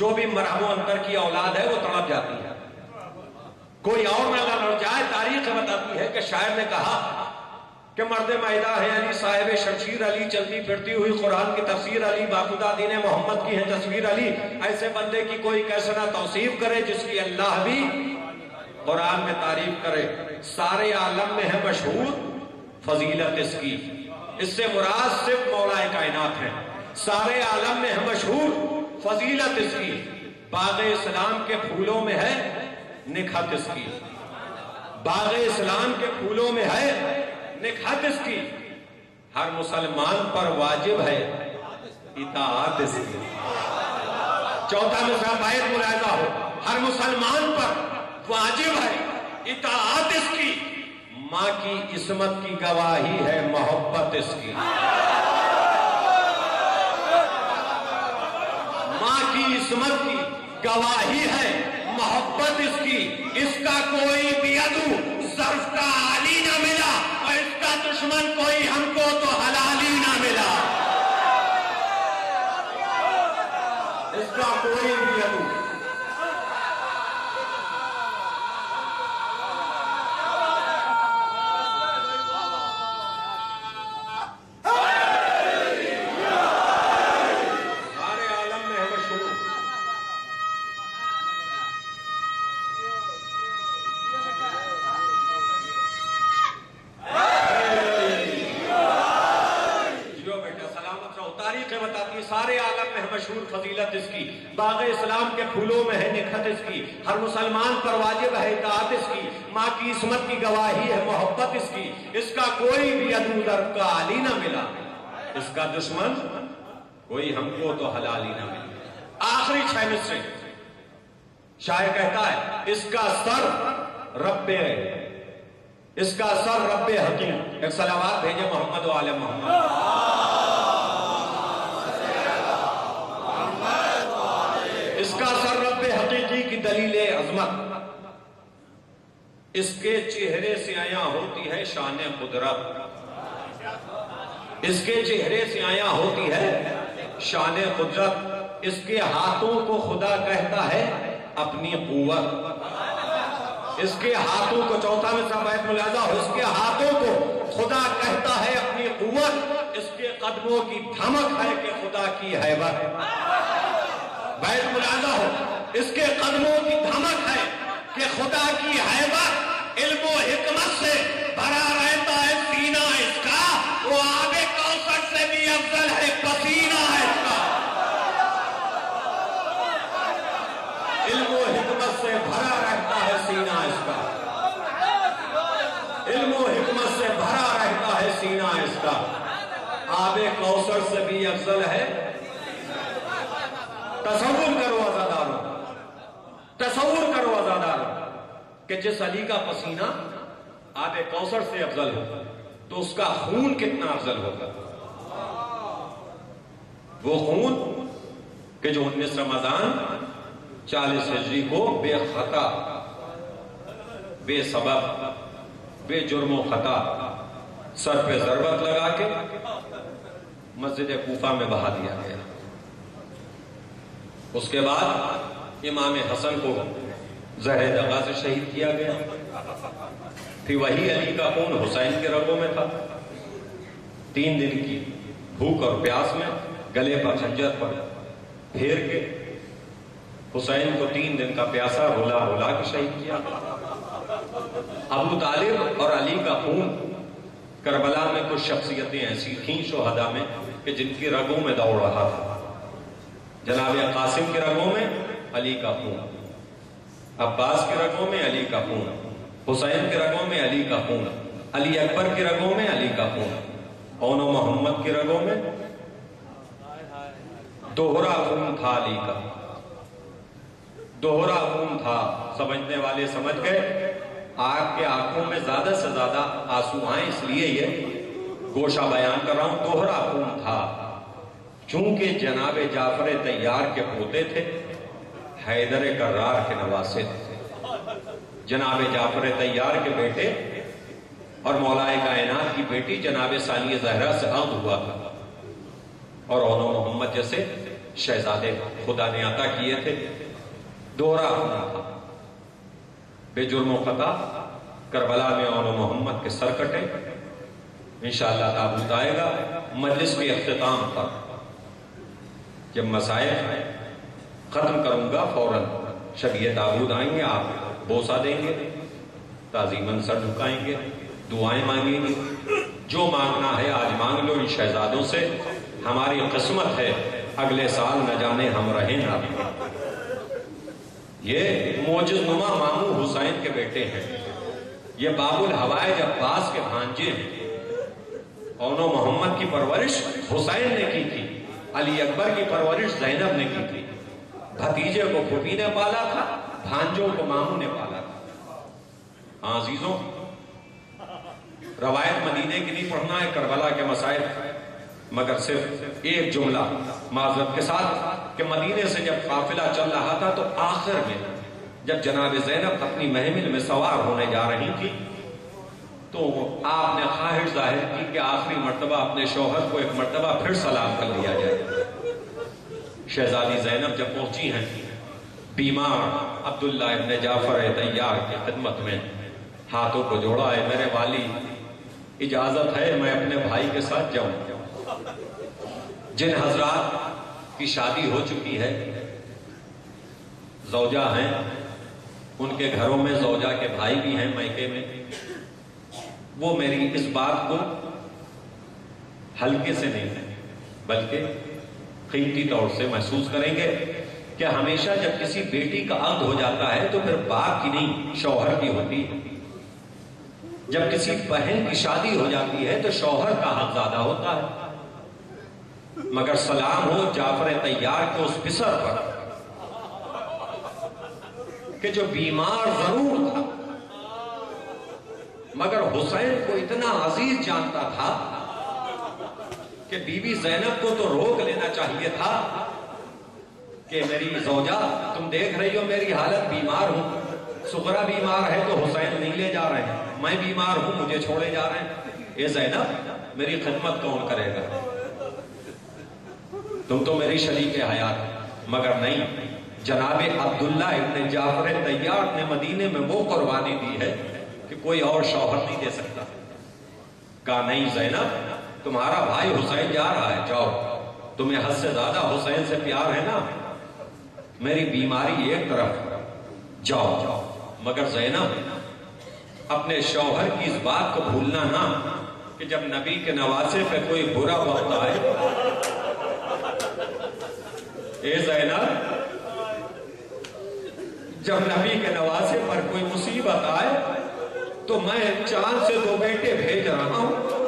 جو بھی مرحم و انتر کی اولاد ہے وہ تڑپ جاتی ہے۔ کوئی اور نہ لڑ جائے، تاریخ بتاتی ہے کہ شاعر نے کہا کہ مرد معدہ ہے علی صاحب شمشیر علی چلتی پھرتی ہوئی قرآن کی تفسیر علی باخودہ دین محمد کی ہے تصویر علی۔ ایسے بندے کی کوئی کیسے نہ توصیف کرے جس کی اللہ بھی قرآن میں تعریف کرے۔ سارے عالم میں ہے مشہور فضیلت اس کی۔ اس سے مراد صرف مولا کائنات ہے۔ سارے عالم میں ہے مشہور فضیلت اس کی، باغ اسلام کے پھولوں میں ہے نکھت اس کی۔ باغ اسلام کے پھولوں میں ہے نکھت اس کی۔ ہر مسلمان پر واجب ہے اطاعت اس کی۔ چوتھا مسئلہ باید ملاحظہ ہو، ہر مسلمان پر واجب ہے اطاعت اس کی۔ ماں کی عصمت کی گواہی ہے، محبت اس کی۔ ماں کی عصمت کی گواہی ہے، محبت اس کی، اس کا کوئی بھی ادو ظرف کا عالی نہ ملا اور اس کا دشمن کوئی ہم کو تو حلالی نہ ملا۔ اس کا کوئی بھی ادو سارے عالم میں ہے مشہور جیو بیٹا سلامت رہو تاریخیں بتاتی ہے سارے عالم میں ہے مشہور فضیلت اس کی باغ اسلام کے پھولوں میں ہے نکھت اس کی، ہر مسلمان پر واجب ہے اطاعت اس کی، ماں کی عصمت کی گواہی ہے، محبت اس کی، اس کا کوئی بھی عدو در کا علی نہ ملا۔ اس کا دشمن، کوئی ہم کو تو حلالی نہ ملا۔ آخری چھ مصرے شاعر کہتا ہے، اس کا سر رب اس کا سر رب حکیم۔ ایک سلامات بھیجے محمد و آل محمد اس کا سر رب حقیقی کی دلیل عظمت اس کے چہرے سے آیا ہوتی ہے شان قدرت۔ اس کے چہرے سے آیا ہوتی ہے شان قدرت۔ اس کے ہاتھوں کو خدا کہتا ہے اپنی قوت۔ اس کے ہاتھوں کو، چوتھا میں سب ملازہ ہو اس کے ہاتھوں کو خدا کہتا ہے اپنی قوت۔ اس کے قدموں کی دھمک ہے کہ خدا کی حیبت بیت ملازہ ہو اس کے قدموں کی دھمک ہے کہ خدا کی حیبت علم و حکمت سے بھرا رہتا ہے سینہ اس کا، وہ آگے کوثر سے بھی افضل ہے، پسینہ ہے اس کا۔ علم و حکمت سے بھرا رہتا ہے سینہ اس کا۔ علم و حکمت سے بھرا رہتا ہے سینہ اس کا۔ آب کوثر سے بھی افضل ہے۔ تصور کرو ازاداروں تصور کرو ازاداروں کہ جس علی کا پسینہ آب کوثر سے افضل ہو، تو اس کا خون کتنا افضل ہوگا؟ وہ خون کہ جو انیس رمضان چالیس ہجری کو بے خطا، بے سبب، بے جرم و خطا سر پہ ضربت لگا کے مسجد کوفہ میں بہا دیا گیا۔ اس کے بعد امام حسن کو زہر دغا سے شہید کیا گیا۔ پھر وہی علی کا خون حسین کے رگوں میں تھا۔ تین دن کی بھوک اور پیاس میں گلے پر جھنجر پر پھیر کے حسین کو تین دن کا پیاسا رولا رولا کے شہید کیا۔ ابو طالب اور علی کا خون کربلا میں کچھ شخصیتیں ایسی تھیں شہدا میں کہ جن کی رگوں میں دوڑ رہا تھا۔ جناب قاسم کے رگوں میں علی کا خون۔ عباس کے رگوں میں علی کا خون، حسین کے رگوں میں علی کا خون، علی اکبر کے رگوں میں علی کا خون، اون و محمد کے رگوں میں دوہرا خون تھا علی کا۔ دوہرا خون تھا، سمجھنے والے سمجھ گئے۔ آپ کے آنکھوں میں زیادہ سے زیادہ آنسو آئیں، اس لیے یہ گوشہ بیان کر رہا ہوں، دوہرا خون تھا۔ چونکہ جناب جعفر تیار کے پوتے تھے حیدر کرار کے نواسے۔ جناب جعفر تیار کے بیٹے اور مولائے کائنات کی بیٹی جناب سالی زہرا سے عقد ہوا۔ تھا اور اونو محمد جیسے شہزادے خدا نے عطا کیے تھے۔ دورہ ہونا تھا بے جرم و خطا کربلا میں اون و محمد کے سر کٹے انشاءاللہ تابوت آئے گا۔ مجلس کے اختتام پر۔ جب مسائل ختم کروں گا فوراً۔ شبیہ تابوت آئیں گے، آپ بوسا دیں گے تعظیمن سر جھکائیں گے، دعائیں مانگیں گے۔ جو مانگنا ہے آج مانگ لو ان شہزادوں سے۔ ہماری قسمت ہے، اگلے سال نہ جانے ہم رہیں نہ۔ یہ موجز نما مامو حسین کے بیٹے ہیں۔ یہ باب الحوائج عباس کے بھانجے ہیں۔ اونو محمد کی پرورش حسین نے کی تھی، علی اکبر کی پرورش زینب نے کی تھی۔ بھتیجے کو پھوپی نے پالا تھا، بھانجوں کو مامو نے پالا تھا۔ عزیزوں، روایت مدینے کی نہیں، پڑھنا ہے کربلا کے مسائل۔ مگر صرف ایک جملہ معذرت کے ساتھ کہ مدینے سے جب قافلہ چل رہا تھا تو آخر میں جب جناب زینب اپنی محمل میں سوار ہونے جا رہی تھی، تو آپ نے خواہش ظاہر کی کہ آخری مرتبہ اپنے شوہر کو ایک مرتبہ پھر سلام کر لیا جائے۔ شہزادی زینب جب پہنچی ہیں، بیمار عبداللہ ابن جعفر تیار کی خدمت میں ہاتھوں کو جوڑا ہے، میرے والی، اجازت ہے میں اپنے بھائی کے ساتھ جاؤں۔ جن حضرات کی شادی ہو چکی ہے، زوجہ ہیں۔ ان کے گھروں میں زوجہ کے بھائی بھی ہیں میکے میں۔ وہ میری اس بات کو ہلکے سے نہیں ہے بلکہ قیمتی طور سے محسوس کریں گے کہ ہمیشہ جب کسی بیٹی کا عقد ہو جاتا ہے تو پھر باپ کی نہیں، شوہر کی ہوتی ہے۔ جب کسی بہن کی شادی ہو جاتی ہے تو شوہر کا حق زیادہ ہوتا ہے۔ مگر سلام ہو جعفر تیار کے اس پسر پر کہ جو بیمار ضرور تھا۔ مگر حسین کو اتنا عزیز جانتا تھا کہ بی بی زینب کو تو روک لینا چاہیے تھا کہ میری زوجہ، تم دیکھ رہی ہو میری حالت بیمار ہوں۔ سغرا بیمار ہے تو حسین نہیں لے جا رہے۔ ہیں میں بیمار ہوں، مجھے چھوڑے جا رہے ہیں۔ اے زینب، میری خدمت کون کرے گا؟ تم تو میری شریک حیات، مگر نہیں، جناب عبداللہ ابن جعفر تیار نے مدینے میں وہ قربانی دی ہے کہ کوئی اور شوہر نہیں دے سکتا۔ کہا، نہیں زینب تمہارا بھائی حسین جا رہا ہے، جاؤ۔ تمہیں حد سے زیادہ حسین سے پیار ہے نا؟ میری بیماری ایک طرف۔ جاؤ جاؤ۔ مگر زینب، اپنے شوہر کی اس بات کو بھولنا نہ کہ جب نبی کے نواسے پہ کوئی برا وقت آئے۔ اے زینب، جب نبی کے نواسے پر کوئی مصیبت آئے تو میں چاند سے دو بیٹے بھیج رہا ہوں۔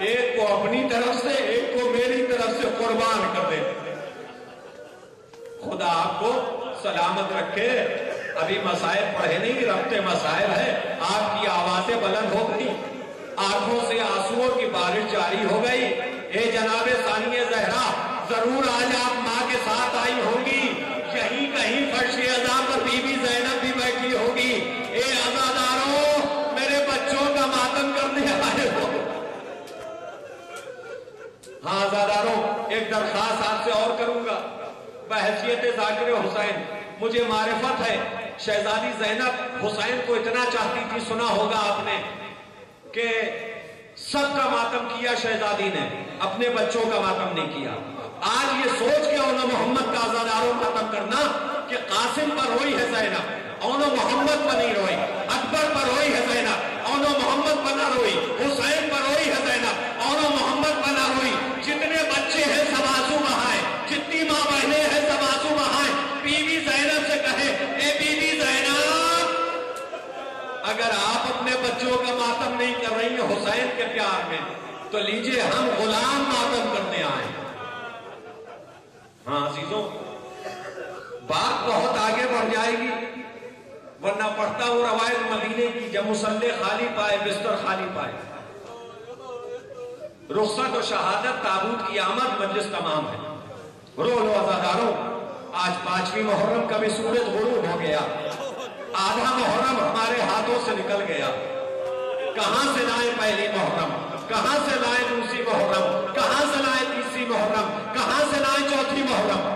ایک کو اپنی طرف سے، ایک کو میری طرف سے قربان کر دے۔ خدا آپ کو سلامت رکھے۔ ابھی مسائل پڑھے نہیں ربتے مسائل ہے آپ کی آوازیں بلند ہو گئی۔ آنکھوں سے آنسوؤں کی بارش جاری ہو گئی۔ اے جناب ثانی زہرا، ضرور آج آپ ماں کے ساتھ آئی ہوگی یہی کہیں فرش ازا پر بی بی زینب بھی بیٹھی ہوگی اے ازاداروں میرے بچوں کا ماتم کرنے آئے ہو ہاں ازاداروں ایک درخواست آپ سے اور کروں گا۔ بحثیت ذاکر حسین، مجھے معرفت ہے۔ شہزادی زینب حسین کو اتنا چاہتی تھی، سنا ہوگا آپ نے کہ سب کا ماتم کیا شہزادی نے، اپنے بچوں کا ماتم نہیں کیا۔ آج یہ سوچ کے اونا محمد کا آزاداروں ماتم کرنا کہ قاسم پر روئی ہے زینب اونا محمد پر نہیں روئی، اکبر پر روئی ہے زینب اونا محمد پر نہ روئی، حسین پر روئی ہے زینب اونا محمد پر نہ روئی جتنے بچے ہیں سب آسو بہائے جتنی ماں بہنیں ہیں سب آسو بہائے بی بی زینب سے کہے اے بی بی زینب اگر آپ اپنے بچوں کا ماتم نہیں کر رہی ہیں حسین کے پیار میں۔ تو لیجیے، ہم غلام ماتم کرنے آئے ہاں عزیزوں، بات بہت آگے بڑھ جائے گی، ورنہ پڑھتا ہوں روایت مدینے کی، جب مسلح خالی پائے، بستر خالی پائے۔ رخصت و شہادت تابوت کی آمد مجلس تمام ہے۔ رو لو ازاداروں آج پانچویں محرم کا بھی سورج غروب ہو گیا۔ آدھا محرم ہمارے ہاتھوں سے نکل گیا۔ کہاں سے لائے پہلی محرم؟ کہاں سے لائے دوسری محرم؟ کہاں سے لائے تیسری محرم؟ کہاں سے لائے چوتھی محرم؟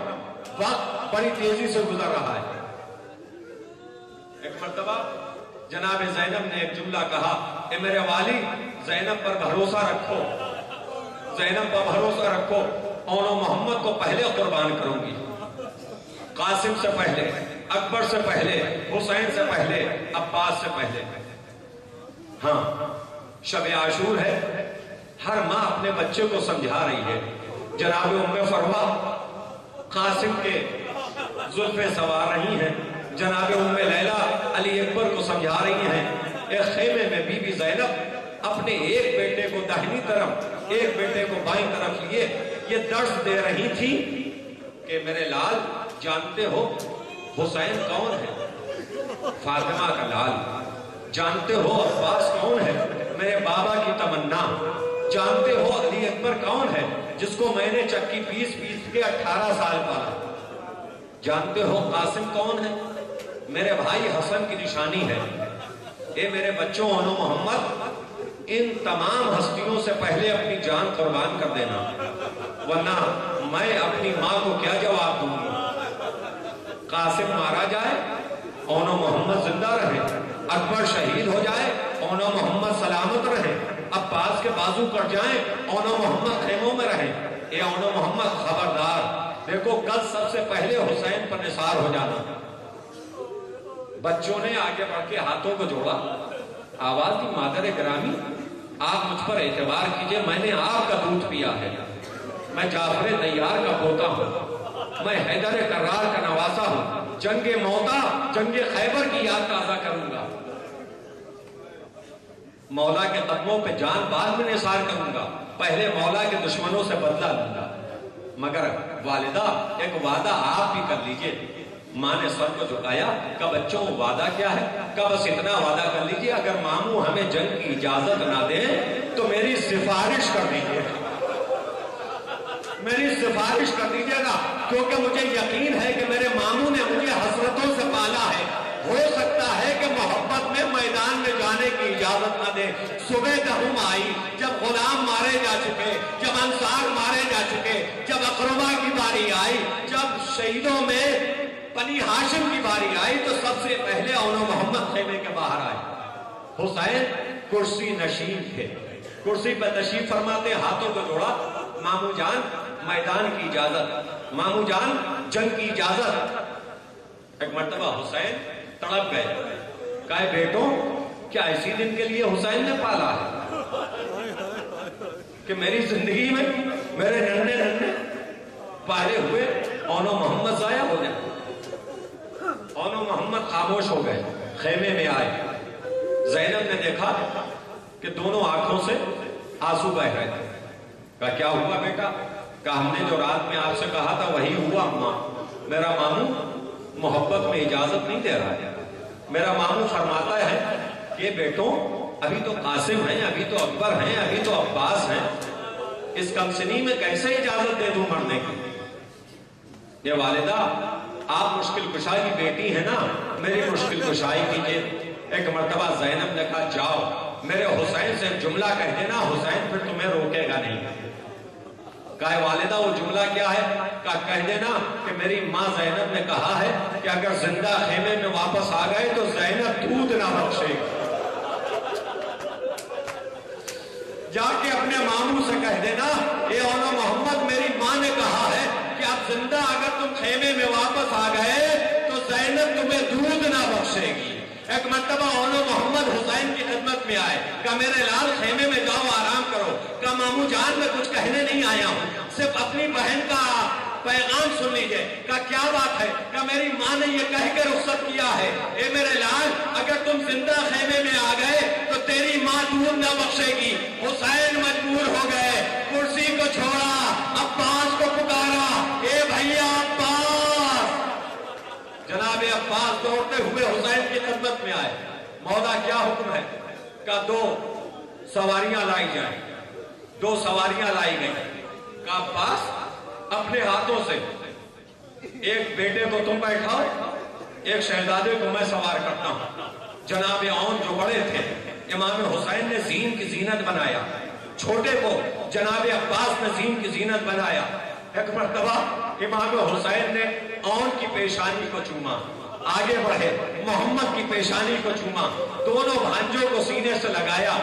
وقت بڑی تیزی سے گزر رہا ہے۔ ایک مرتبہ جناب زینب نے ایک جملہ کہا، اے میرے والی، زینب پر بھروسہ رکھو۔ زینب پر بھروسہ رکھو۔ اون و محمد کو پہلے قربان کروں گی۔ قاسم سے پہلے، اکبر سے پہلے، حسین سے پہلے، عباس سے پہلے۔ ہاں شب عاشور ہے، ہر ماں اپنے بچے کو سمجھا رہی ہے۔ جناب ام فروا، قاسم کے زلفیں سوار رہی ہیں۔ جناب ام لیلہ علی اکبر کو سمجھا رہی ہیں۔ ایک خیمے میں بی بی زینب، اپنے ایک بیٹے کو دہنی طرف، ایک بیٹے کو بائیں طرف لیے، یہ درس دے رہی تھی کہ میرے لال، جانتے ہو حسین کون ہے؟ فاطمہ کا لال۔ جانتے ہو عباس کون ہے؟ میرے بابا کی تمنا جانتے ہو علی اکبر کون ہے؟ جس کو میں نے چکی پیس پیس کے اٹھارہ سال پالا۔ جانتے ہو قاسم کون ہے؟ میرے بھائی حسن کی نشانی ہے۔ اے میرے بچوں، انو محمد، ان تمام ہستیوں سے پہلے اپنی جان قربان کر دینا۔ ورنہ میں اپنی ماں کو کیا جواب دوں گی؟ قاسم مارا جائے اونو محمد زندہ رہے۔ اکبر شہید ہو جائے اونو محمد سلامت رہے۔ عباس کے بازو کٹ جائیں اونو محمد خیموں میں رہے اے اونو محمد خبردار، دیکھو کل سب سے پہلے حسین پر نثار ہو جانا۔ بچوں نے آگے بڑھ کے ہاتھوں کو جوڑا۔ آواز دی مادر گرامی، آپ مجھ پر اعتبار کیجیے، میں نے آپ کا دودھ پیا ہے۔ میں جعفر تیار کا پوتا ہوں۔ میں حیدر کرار کا نواسا ہوں۔ جنگ موتا، جنگ خیبر کی یاد تازہ کروں گا۔ مولا کے قدموں پہ جان بعد میں نثار کروں گا، پہلے مولا کے دشمنوں سے بدلہ لوں گا۔ مگر والدہ، ایک وعدہ آپ بھی کر لیجیے۔ ماں نے سر کو جھکایا کہ بچوں، وعدہ کیا ہے؟ کہ بس اتنا وعدہ کر لیجیے، اگر ماموں ہمیں جنگ کی اجازت نہ دیں تو میری سفارش کر دیجیے۔ میری سفارش کر دیجیے گا، کیونکہ مجھے یقین ہے کہ میرے ماموں نے مجھے حسرتوں سے پالا ہے۔ ہو سکتا ہے کہ محبت میں میدان میں جانے کی اجازت نہ دے۔ صبح دہم آئی، جب غلام مارے جا چکے، جب انصار مارے جا چکے، جب اقربا کی باری آئی، جب شہیدوں میں پنی ہاشم کی باری آئی، تو سب سے پہلے اونو محمد خیمے کے باہر آئے۔ حسین کرسی نشین تھے۔ کرسی پہ تشریف فرماتے، ہاتھوں کو جوڑا۔ مامو جان، میدان کی اجازت۔ مامو جان، جنگ کی اجازت۔ ایک مرتبہ حسین تڑپ گئے۔ کہے، بیٹوں کیا اسی دن کے لیے حسین نے پالا ہے؟ کہ میری زندگی میں میرے ننھے ننھے پالے ہوئے اونو محمد ضائع ہو جائے۔ اونو محمد خاموش ہو گئے، خیمے میں آئے۔ زینب نے دیکھا کہ دونوں آنکھوں سے آنسو بہ رہے تھے۔ کہا، کیا ہوا بیٹا؟ کہا، ہم نے جو رات میں آپ سے کہا تھا وہی ہوا ماں میرا ماموں محبت میں اجازت نہیں دے رہا۔ ہے میرا ماموں فرماتا ہے کہ بیٹوں، ابھی تو قاسم ہیں، ابھی تو اکبر ہیں، ابھی تو عباس ہیں، اس کمسنی میں کیسے اجازت دے دوں مرنے کی؟ یہ والدہ، آپ مشکل کشائی کی بیٹی ہے نا، میری مشکل کشائی کیجیے۔ ایک مرتبہ زینب نے کہا، جاؤ، میرے حسین سے جملہ کہہ دینا، حسین پھر تمہیں روکے گا نہیں۔ کہا والدہ، وہ جملہ کیا ہے؟ کہا، کہہ دینا کہ میری ماں زینب نے کہا ہے کہ اگر زندہ خیمے میں واپس آ گئے تو زینب دودھ نہ بخشے گی جا کے اپنے ماموں سے کہہ دینا، اے اونا محمد، میری ماں نے کہا ہے کہ اب زندہ اگر تم خیمے میں واپس آ گئے، تو زینب تمہیں دودھ نہ بخشے گی. ایک مرتبہ اونو محمد حسین کی خدمت میں آئے، کہ میرے لال خیمے میں جاؤ، آرام کرو. کہ مامو جان میں کچھ کہنے نہیں آیا ہوں، صرف اپنی بہن کا پیغام سن لیجیے. کہ کیا بات ہے؟ کہ میری ماں نے یہ کہہ کے رخصت کیا ہے، اے میرے لال، اگر تم زندہ خیمے میں آ گئے، تو تیری ماں دور نہ بخشے گی. حسین مجبور ہو گئے، کرسی کو چھوڑا، عباس کو پکارا۔ اے بھیا عباس! جناب عباس دوڑتے ہوئے حسین کی خدمت میں آئے۔ مولا، کیا حکم ہے؟ کہ دو سواریاں لائی جائیں۔ دو سواریاں لائی گئی کہ عباس اپنے ہاتھوں سے ایک بیٹے کو تم بیٹھاؤ، ایک شہزادے کو میں سوار کرتا ہوں۔ جناب اون جو بڑے تھے امام حسین نے زین کی زینت بنایا، چھوٹے کو جناب عباس نے زین کی زینت بنایا۔ ایک مرتبہ امام حسین نے اون کی پیشانی کو چوما، آگے بڑھے، محمد کی پیشانی کو چوما، دونوں بھانجوں کو سینے سے لگایا۔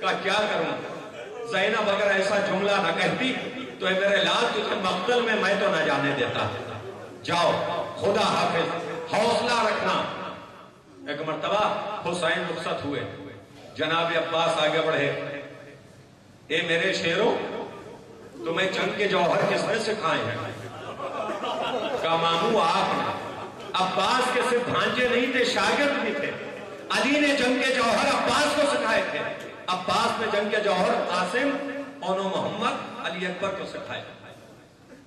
کہا کیا کروں؟ زینب اگر ایسا جملہ نہ کہتی تو اے میرے لال تجھے مقتل میں میں تو نہ جانے دیتا۔ جاؤ، خدا حافظ، حوصلہ رکھنا۔ ایک مرتبہ حسین رخصت ہوئے۔ جناب عباس آگے بڑھے۔ اے میرے شیروں تمہیں جنگ کے جوہر کس نے سکھائے ہیں۔ کا مامو آپ نے عباس کے صرف بھانجے نہیں تھے، شاگرد بھی تھے۔ علی نے جنگ کے جوہر عباس کو سکھائے تھے۔ عباس نے جنگ کے جوہر قاسم، اونو محمد، علی اکبر کو سکھائے۔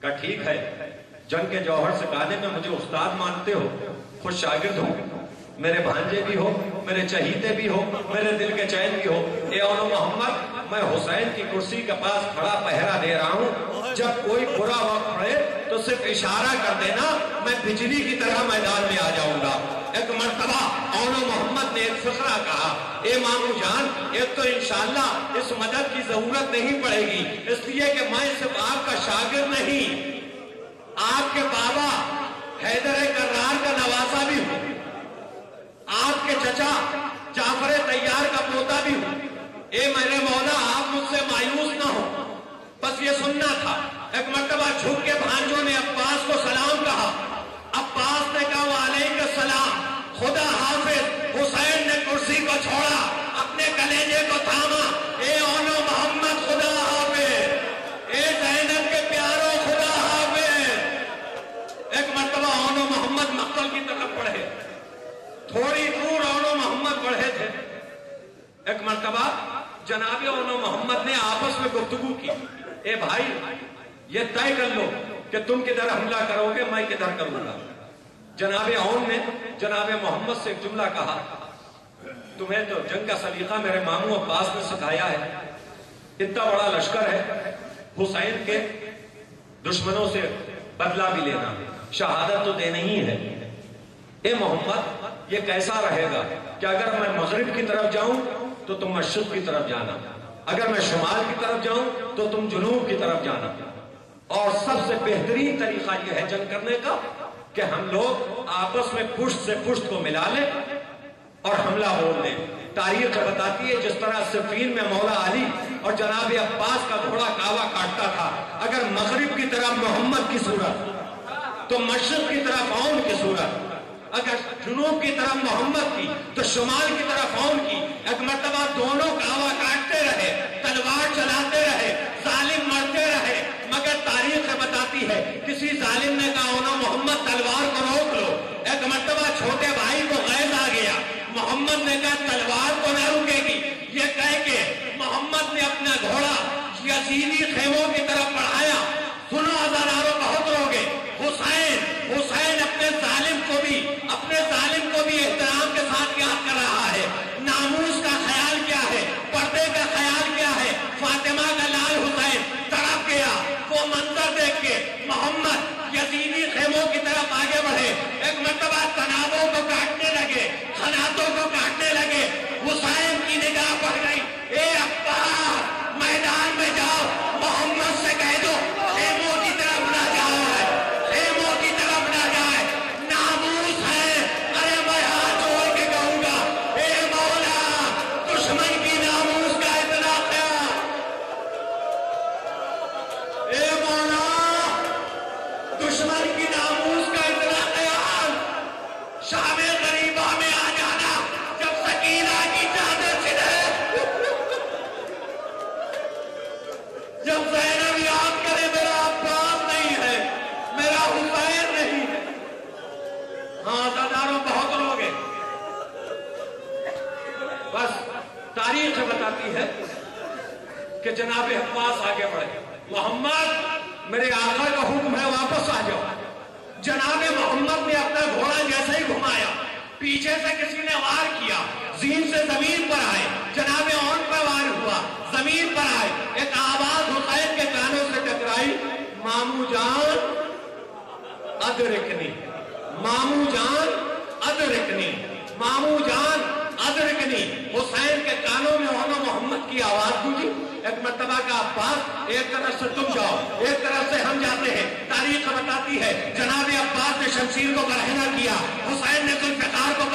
کہا ٹھیک ہے، جنگ کے جوہر سکھانے میں مجھے استاد مانتے ہو خوش شاگرد ہو میرے بھانجے بھی ہو، میرے چہیتے بھی ہو، میرے دل کے چین بھی ہو۔ اے اونو محمد، میں حسین کی کرسی کے پاس کھڑا پہرا دے رہا ہوں۔ جب کوئی برا وقت پڑے تو صرف اشارہ کر دینا، میں بجلی کی طرح میدان میں آ جاؤں گا۔ ایک مرتبہ اونو محمد نے ایک فقرہ کہا، اے مامو جان، ایک تو انشاءاللہ اس مدد کی ضرورت نہیں پڑے گی، اس لیے کہ میں صرف آپ کا شاگرد نہیں، آپ کے بابا حیدر کرار کا نوازا بھی ہوں۔ آپ کے چچا جعفر تیار کا پوتا بھی ہوں۔ اے میرے مولا، آپ مجھ سے مایوس نہ ہو بس یہ سننا تھا۔ ایک مرتبہ جھک کے بھانجوں نے عباس کو سلام کہا۔ عباس نے کہا، وعلیکم السلام۔ خدا حافظ، حسین نے کرسی کو چھوڑا۔ اپنے کلیجے کو تھاما۔ اے اونو محمد، خدا حافظ۔ اے زینب کے پیارو خدا حافظ۔ ایک مرتبہ اونو محمد مقتل کی طرف پڑھے تھوڑی دور اونو محمد بڑھے تھے۔ ایک مرتبہ جناب اونو محمد نے آپس میں گفتگو کی۔ اے بھائی، یہ طے کر لو کہ تم کدھر حملہ کرو گے، میں کدھر کروں گا۔ جناب اون نے جناب محمد سے ایک جملہ کہا۔ تمہیں تو جنگ کا سلیقہ میرے ماموں عباس نے سکھایا ہے۔ اتنا بڑا لشکر ہے۔ حسین کے دشمنوں سے بدلہ بھی لینا۔ شہادت تو دینا ہی ہے۔ اے محمد یہ کیسا رہے گا کہ اگر میں مغرب کی طرف جاؤں تو تم مشرق کی طرف جانا، اگر میں شمال کی طرف جاؤں تو تم جنوب کی طرف جانا۔ اور سب سے بہترین طریقہ یہ ہے جنگ کرنے کا کہ ہم لوگ آپس میں پشت سے پشت کو ملا لیں اور حملہ بول دیں تاریخ بتاتی ہے جس طرح صفین میں مولا علی اور جناب عباس کا گھوڑا کعوہ کاٹتا تھا، اگر مغرب کی طرف محمد کی صورت تو مشرق کی طرف اون کی صورت۔ اگر جنوب کی طرف محمد کی تو شمال کی طرف اون کی، ایک مرتبہ دونوں کعوہ کاٹتے رہے، تلوار چلاتے رہے، ظالم مرتے رہے، مگر تاریخ بتاتی ہے، کسی ظالم نے کہا، انہوں محمد تلوار کو روک لو۔ ایک مرتبہ چھوٹے بھائی کو غیظ آ گیا۔ محمد نے کہا، تلوار کو نہ رکے گی۔ یہ کہہ کے محمد نے اپنا گھوڑا یزیدی خیموں کی طرف بڑھایا۔ سنو ہزاروں بہت روگے حسین حسین اپنے ظالم کو بھی اپنے ظالم کو بھی احترام کے ساتھ یاد کر رہا ہے۔ ناموس کا خیال کیا ہے؟ پردے کا خیال کیا ہے؟ فاطمہ کا لال حسین تڑپ گیا۔ وہ منظر دیکھ کے محمد یزیدی خیموں کی طرف آگے بڑھے۔ ایک مرتبہ تنابوں کو کاٹنے لگے خناتوں کو کاٹنے لگے۔ حسین کی نگاہ پڑ گئی۔ بس تاریخ بتاتی ہے کہ جناب عباس آگے بڑھے۔ محمد، میرے آقا کا حکم ہے واپس آ جاؤ۔ جناب محمد نے اپنا گھوڑا جیسے ہی گھمایا۔ پیچھے سے کسی نے وار کیا۔ زین سے زمین پر آئے۔ جناب اون پر وار ہوا۔ زمین پر آئے۔ ایک آواز حسین کے کانوں سے ٹکرائی۔ مامو جان، ادرکنی۔ مامو جان، ادرکنی۔ مامو جان نہیں، حسین کے کانوں میں ہونا محمد کی آواز گونجی ایک مرتبہ کا عباس، ایک طرف سے تم جاؤ، ایک طرف سے ہم جاتے ہیں۔ تاریخ بتاتی ہے، جناب عباس نے شمشیر کو برہنہ کیا، حسین نے ذوالفقار کو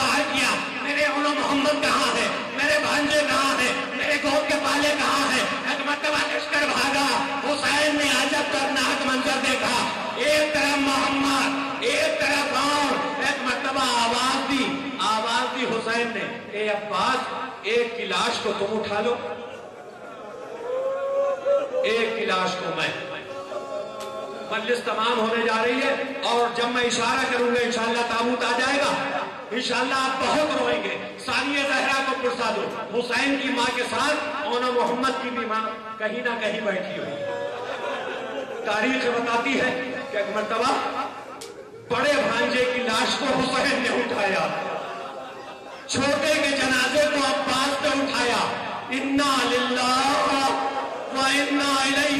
عباس، ایک کی لاش کو تم اٹھا لو۔ ایک کی لاش کو میں۔ مجلس تمام ہونے جا رہی ہے اور جب میں اشارہ کروں گا، انشاءاللہ تابوت آ جائے گا۔ انشاءاللہ آپ بہت روئیں گے۔ سانی زہرہ کو پرسا دو۔ حسین کی ماں کے ساتھ اونا محمد کی بھی ماں کہیں نہ کہیں بیٹھی ہوئی۔ تاریخ بتاتی ہے کہ ایک مرتبہ بڑے بھانجے کی لاش کو حسین نے اٹھایا۔ چھوٹے کے جنازے کو عباس نے اٹھایا۔ انا للہ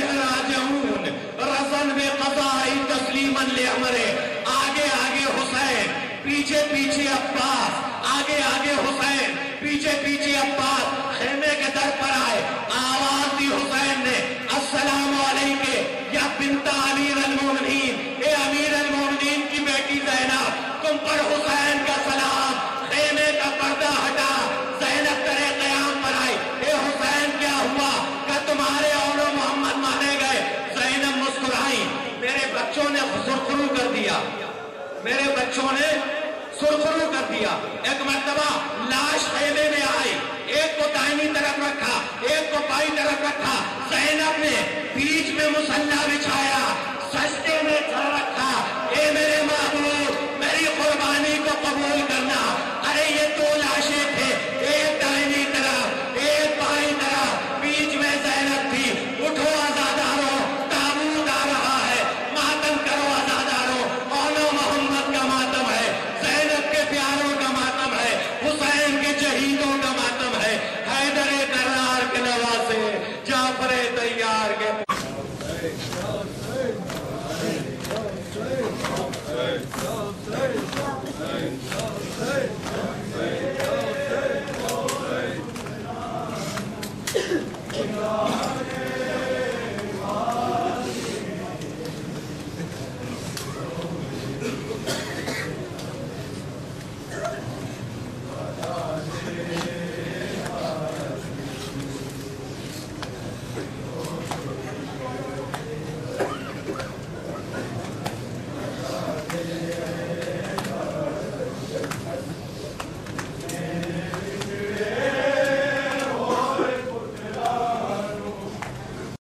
راجعون۔ رسن بے قضائی تسلیما لعمرے آگے آگے حسین، پیچھے پیچھے عباس۔ آگے آگے حسین، پیچھے پیچھے عباس۔ خیمے کے در پر آئے۔ آواز دی حسین نے، السلام علیکہ یا بنت امیر المومنین دیا۔ میرے بچوں نے سرخرو کر دیا۔ ایک مرتبہ لاش خیمے میں آئی۔ ایک کو دائنی طرف رکھا، ایک کو پائی طرف رکھا۔ زینب نے بیچ میں مسلح بچھایا، سستے میں چھا رکھا۔ اے میرے Save! Save! Save! Save! Save!